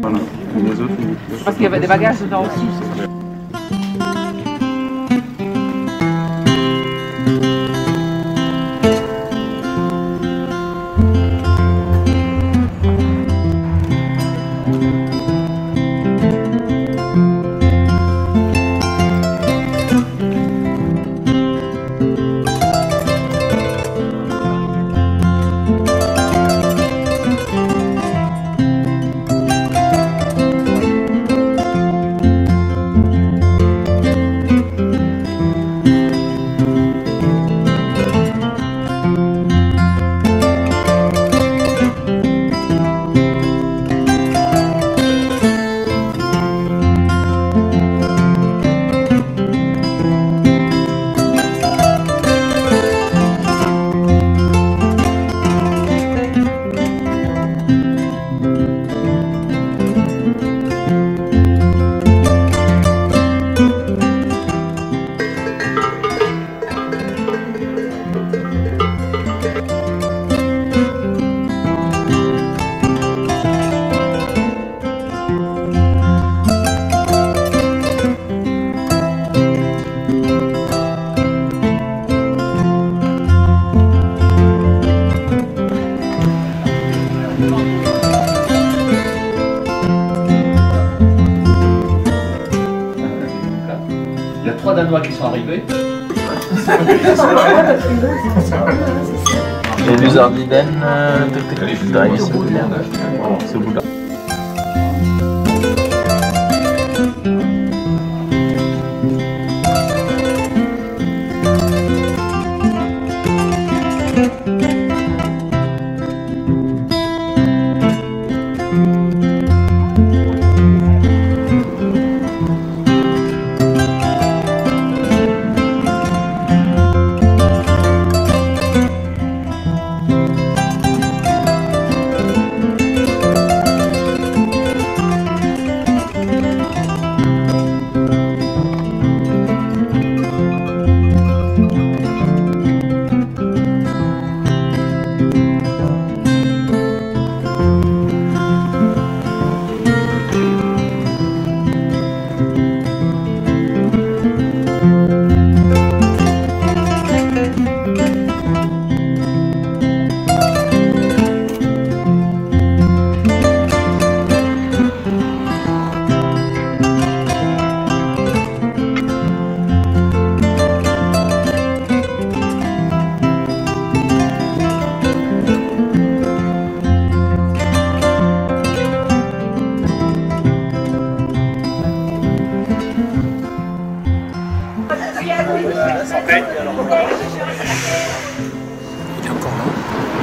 Voilà. Pense qu'il y avait des bagages dedans aussi. Il y a trois Danois qui sont arrivés. J'ai vu Zardiden, euh, tuk tuk 我们的故